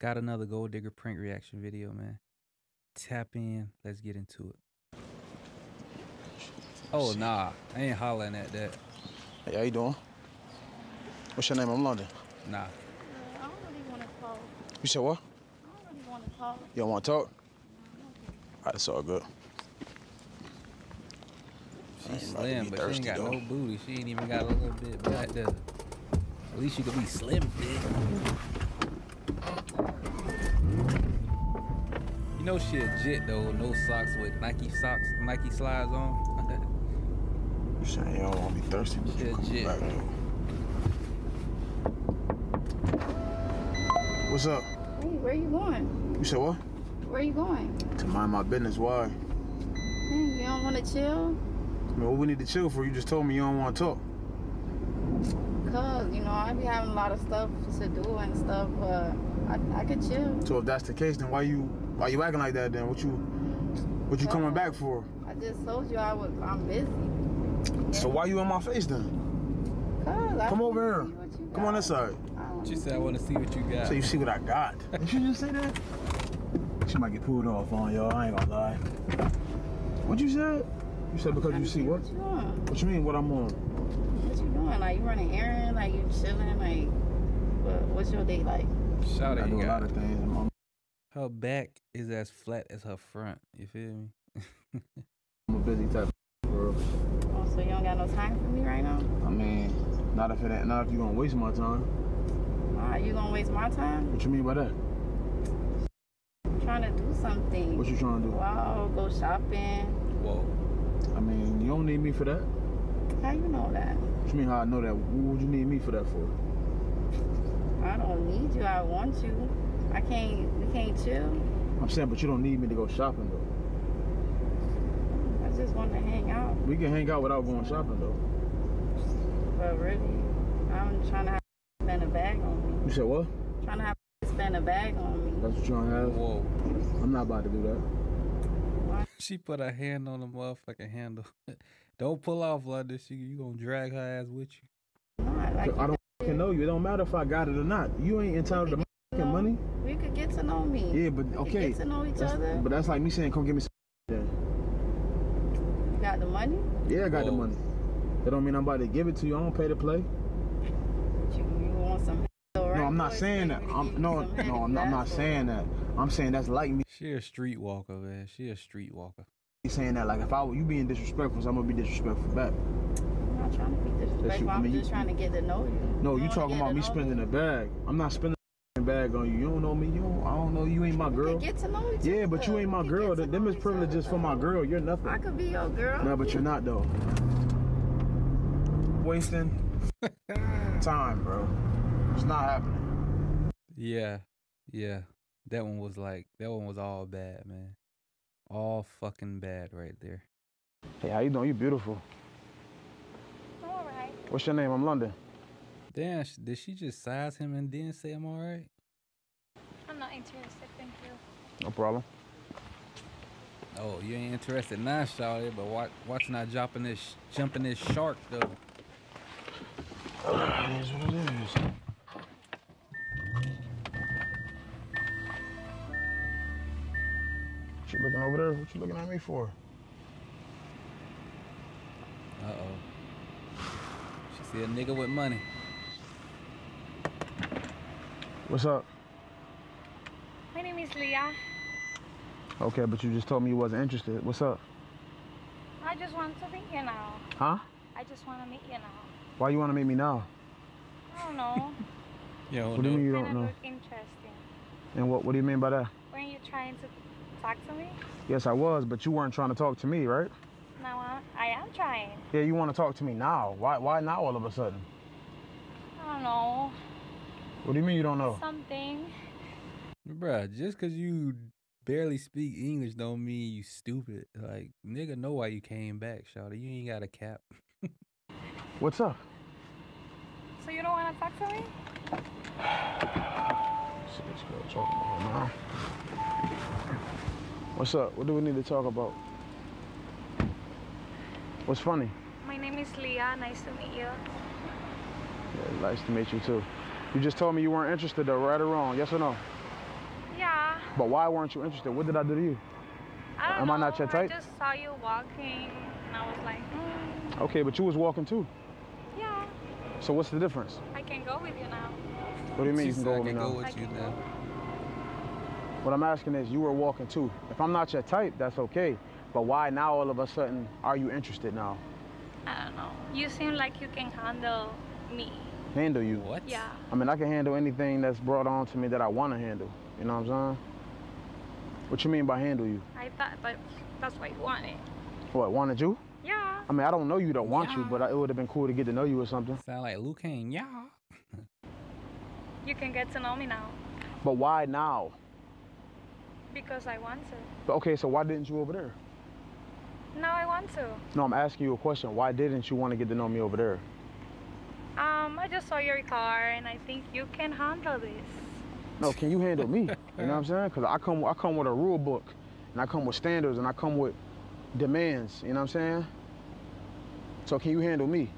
Got another gold digger prank reaction video, man. Tap in. Let's get into it. Oh nah, I ain't hollering at that. Hey, how you doing? What's your name? I'm London. Nah. Uh, I don't really want to talk. You said what? I don't really want to talk. You don't want to talk? All right, it's all good. I She's ain't slim, be but she ain't got though. no booty. She ain't even got a little bit back there. At least you could be slim fit. You know she a jit though, no socks with Nike socks, Nike slides on. You saying you don't want to be thirsty? but you Shit, come shit. back, though. What's up? Hey, where you going? You said what? Where you going? To mind my business. Why? Hey, you don't want to chill? I mean, what we need to chill for? You just told me you don't want to talk. Cause you know I be having a lot of stuff to do and stuff, but I, I could chill. So if that's the case, then why you why you acting like that? Then what you what you coming uh, back for? I just told you I was I'm busy. So why you in my face then? Cause Come wanna over here. see what you Come on got. this side. I don't She said I wanna see what you got. So you see what I got. Did you just say that? She might get pulled off on y'all. I ain't gonna lie. What you said? You said because you see what? What you doing? What you mean? What I'm on? What you doing? Like you running errand? Like you chilling? Like what, what's your day like? Shout I do a lot got. of things. I'm, I'm Her back is as flat as her front. You feel me? I'm a busy type of girl. Oh, so you don't got no time for me right now? I mean, not if it ain't, not if you gonna waste my time. Ah, you gonna waste my time? What you mean by that? I'm trying to do something. What you trying to do? Wow, go shopping. Whoa. I mean, you don't need me for that. How you know that? What you mean how I know that? What would you need me for that for? I don't need you. I want you. I can't. We can't chill. I'm saying, but you don't need me to go shopping though. I just want to hang out. We can hang out without going shopping though. But really, I'm trying to have spend a bag on me. You said what? Trying to have spend a bag on me. That's what you trying to have? Whoa. I'm not about to do that. She put her hand on the motherfucking handle. don't pull off, like this. you you gonna drag her ass with you. Not like I don't fucking know you. It don't matter if I got it or not. You ain't entitled to my fucking money. we could get to know me. Yeah, but We could okay. get to know each That's- other. but that's like me saying, come give me some. Then. You got the money. Yeah, I got the oh. money. That don't mean I'm about to give it to you. I don't pay to play. You, you want some? No, I'm not saying that. I'm, no, no, I'm not, I'm not saying that. I'm saying that's like me She a streetwalker, man. She a streetwalker. saying that. Like if I were you being disrespectful, so I'm gonna be disrespectful back. I'm not trying to be disrespectful. I I'm mean, you- just trying to get to know you. No, you wanna talking about me know spending a bag. I'm not spending a bag on you. You don't know me. You don't, I don't know you. Ain't my girl. get to know each. Yeah, but you ain't my We girl. get Them is privileges other. for my girl. You're nothing. I could be your girl. No, but you're not though. Wasting time, bro. It's not happening. Yeah, yeah. That one was like that one was all bad, man. All fucking bad right there. Hey, how you doing? You beautiful. I'm All right. What's your name? I'm London. Damn, did she just size him and then say I'm alright? I'm not interested, thank you. No problem. Oh, you ain't interested now, Shawty, but watch, watching her jumping this, jumping this shark though. It is what it is. What you looking over there? What you looking at me for? Uh oh. She see a nigga with money. What's up? My name is Leah. Okay, but you just told me you wasn't interested. What's up? I just want to meet you now. Huh? I just want to meet you now. Why you want to meet me now? I don't know. yeah, What do you mean you don't know? look interesting. And what what do you mean by that? Weren't you trying to talk to me? Yes, I was, but you weren't trying to talk to me, right? Now I, I am trying. Yeah, you want to talk to me now. Why why now all of a sudden? I don't know. What do you mean you don't know? Something. Bruh, just cause you barely speak English don't mean you stupid. Like, nigga know why you came back, Shawty. You ain't got a cap. What's up? So you don't want to talk to me? See this girl talking to her now. What's up? What do we need to talk about? What's funny? My name is Leah. Nice to meet you. Yeah, nice to meet you too. You just told me you weren't interested though, right or wrong? Yes or no? Yeah. But why weren't you interested? What did I do to you? I don't Am know. I not your type? I just saw you walking, and I was like, mm, Okay, but you was walking too. yeah, So what's the difference? I can go with you now. What do you mean She you can go with me can now? go with I you now. What I'm asking is, you were walking too. If I'm not your type, that's okay. But why now all of a sudden are you interested now? I don't know. You seem like you can handle me. Handle you. What? Yeah. I mean, I can handle anything that's brought on to me that I want to handle. You know what I'm saying? What you mean by handle you? I thought, but that's what you wanted. What, wanted you? Yeah. I mean, I don't know you don't want you, but I- it would have been cool to get to know you or something. Sound like Luke Kane, yeah. You can get to know me now But why now? because I want to. But okay, so why didn't you over there? Now I want to. No, I'm asking you a question. Why didn't you want to get to know me over there? Um, I just saw your car, and I think you can handle this. No, can you handle me? You know what I'm saying? Because I come, I come with a rule book, and I come with standards, and I come with demands. You know what I'm saying? So can you handle me?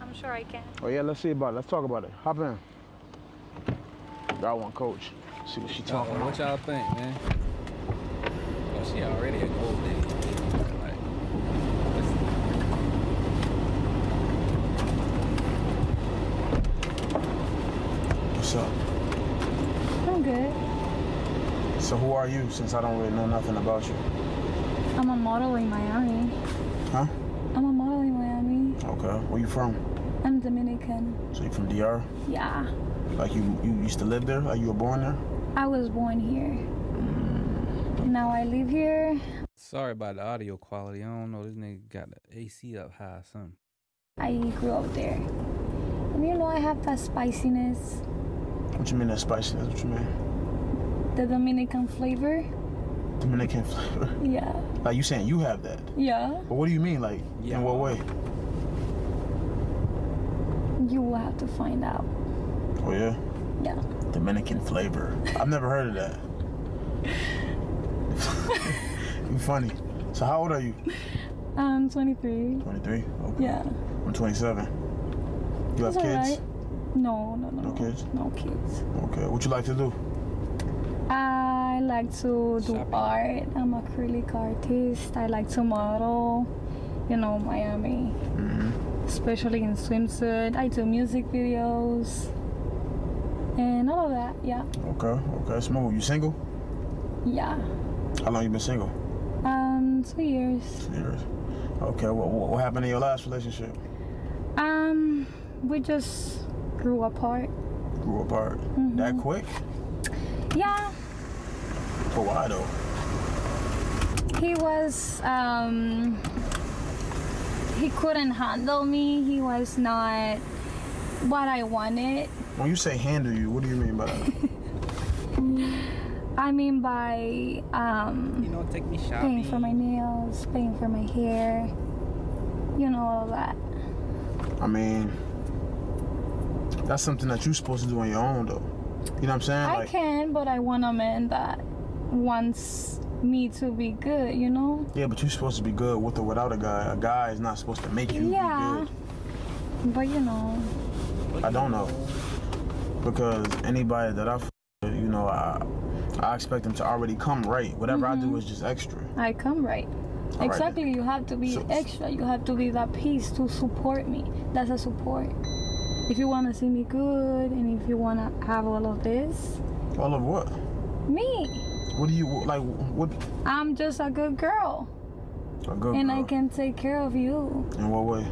I'm sure I can. Oh yeah, let's see about it. Let's talk about it. Hop in. Got one, coach. See what she talking about. what y'all think, man? Oh, she already a gold digger. Like, let's- What's up? I'm good. So who are you? Since I don't really know nothing about you. I'm a model in Miami. Huh? I'm a model in Miami. Okay. Where you from? I'm Dominican. So you from DR? Yeah. Like you, you used to live there? Like you were born there? I was born here. Mm. Now I live here. Sorry about the audio quality. I don't know. This nigga got the AC up high or something. I grew up there. And you know, I have that spiciness, What you mean that spiciness? That's what you mean? The Dominican flavor. Dominican flavor. Yeah. Like you saying you have that? Yeah. But what do you mean? Like Yeah. in what way? You will have to find out. Oh yeah. Yeah. Dominican flavor. I've never heard of that. you funny. So how old are you? I'm 23. 23. Okay. Yeah. I'm 27. You have That's kids? alright. No, no, no. No kids? No kids. Okay. What you like to do? I like to do Shopping. art. I'm a acrylic artist. I like to model. You know, Miami. Mm-hmm. Especially in swimsuit. I do music videos. And all of that. Yeah. Okay. Okay. Smooth. You single? Yeah. How long you been single? Um, two years. Two years. Okay. What, what what happened in your last relationship? Um, we just grew apart. Grew apart. Mm-hmm. That quick? Yeah, For why though? he was um he couldn't handle me. He was not what I wanted. When you say handle you, what do you mean by that? I mean by um You know, take me shopping. paying for my nails, paying for my hair, you know all of that. I mean, that's something that you're supposed to do on your own though. You know what I'm saying? I can, but I want a man that wants me to be good, you know? Yeah, but you're supposed to be good with or without a guy. A guy is not supposed to make you Yeah. good. But you know, I don't know. Because anybody that I, f- you know, I, I expect them to already come right. Whatever I do mm-hmm. is just extra. I come right. All right, exactly. You have to be So- extra. You have to be that piece to support me. That's a support. If you want to see me good and if you want to have all of this, All of what? me. What do you like? What? I'm just a good girl. A good and I can take care of you In what way?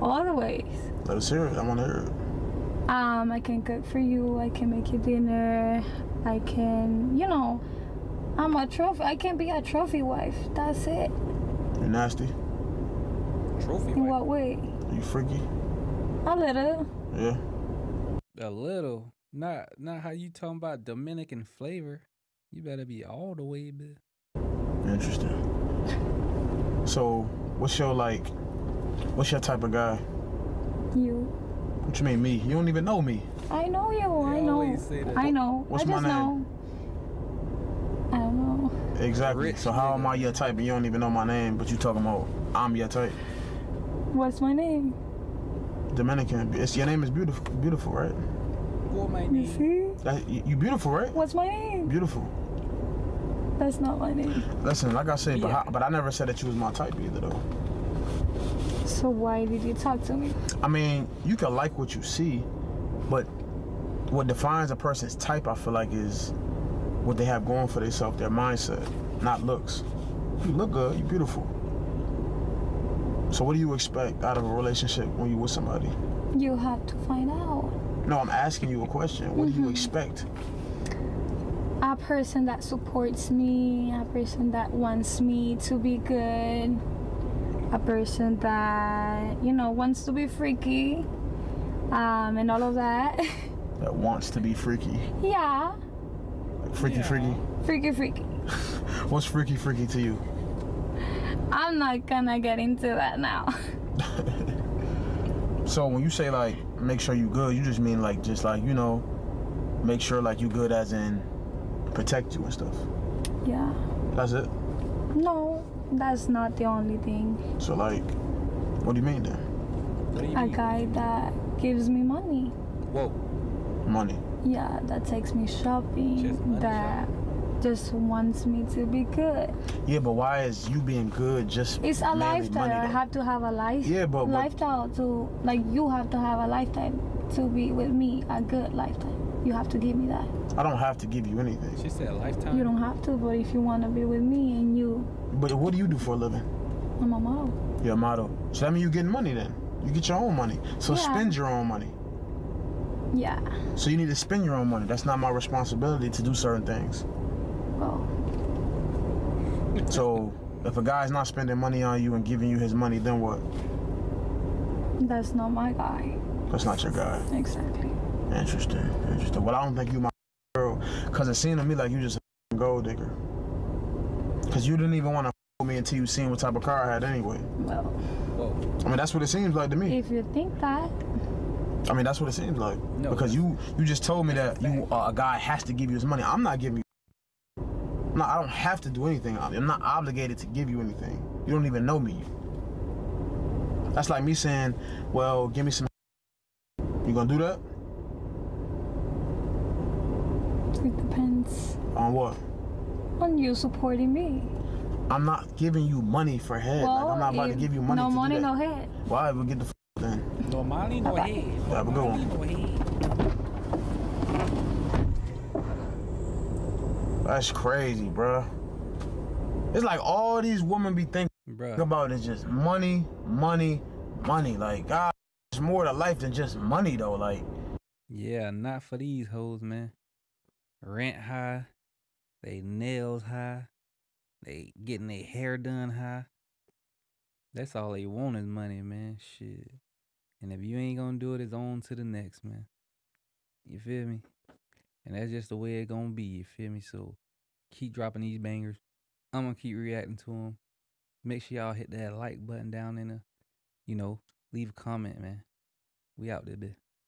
all the ways. Let us hear it. I want to hear it. Um, I can cook for you. I can make you dinner. I can, you know, I'm a trophy. I can be a trophy wife. That's it. You nasty? Trophy In wife. what way? Are You freaky? A little. Yeah. A little. Not not how you talking about Dominican flavor. You better be all the way, bitch. Interesting. So, what's your like? What's your type of guy? You. What you mean me? You don't even know me. I know you. I know. say that. I know. What's I my just name? know. I don't know. Exactly. Rich so how nigga. am I your type and you don't even know my name, but you talking about I'm your type? What's my name? Dominican. It's your name is beautiful. Beautiful, right? What my You see? That, you, you beautiful, right? What's my name? Beautiful. That's not my name. Listen, like I said, but, I, but I never said that you was my type either, though. So why did you talk to me? I mean, you can like what you see, but what defines a person's type, I feel like, is what they have going for themselves, their mindset, not looks. You look good, you're beautiful. So what do you expect out of a relationship when you with somebody? You have to find out. No, I'm asking you a question. What do you mm-hmm. expect? A person that supports me, a person that wants me to be good, a person that, you know, wants to be freaky, um, and all of that. That wants to be freaky. yeah, Like freaky, Yeah. freaky. freaky, freaky. What's freaky, freaky to you? I'm not gonna get into that now. So when you say like make sure you good, you just mean like just like you know, make sure like you good as in protect you and stuff. yeah. That's it. No, that's not the only thing. So like, what do you mean then? What do you A mean? guy that gives me money. Whoa. Money. Yeah, that takes me shopping. Just money that just wants me to be good. Yeah, but why is you being good just It's a mainly lifestyle. money, I have to have a life. Yeah, but- but- lifestyle to like you have to have a lifestyle to be with me. A good lifestyle. You have to give me that. I don't have to give you anything. She said lifetime. You don't have to, but if you want to be with me and you, But what do you do for a living? I'm a model. You're a model. So that means you getting money then. You get your own money. So Yeah. spend your own money. Yeah. So you need to spend your own money. That's not my responsibility to do certain things. Well, So if a guy's not spending money on you and giving you his money, then what? that's not my guy. That's not your guy. Exactly. Interesting. Interesting. Well, I don't think you my girl, cause it seemed to me like you just a gold digger. Cause you didn't even want to with me until you seen what type of car I had anyway. Well, I mean, that's what it seems like to me. if you think that, I mean, that's what it seems like. No, because you you just told me that you uh, a guy has to give you his money. I'm not giving you. No, I don't have to do anything. I'm not obligated to give you anything. You don't even know me. That's like me saying, "Well, give me some." You gonna do that? It depends On what? on you supporting me. I'm not giving you money for head. like, I'm not about to give you money No to money, do that. no head. Why? We'll get the f- then. No money, no Bye-bye. head. No Have a good one. That's crazy, bruh. It's like all these women be thinking Bruh. about is just money, money, money. Like, God, it's more to life than just money, though. Like, Yeah, not for these hoes, man. Rent high, they nails high, they getting their hair done high. That's all they want is money, man. Shit. And if you ain't gonna do it, it's on to the next, man. You feel me? And that's just the way it gonna be. You feel me? So keep dropping these bangers. I'm gonna keep reacting to them. Make sure y'all hit that like button down in the, you know, leave a comment, man. We out there, bitch.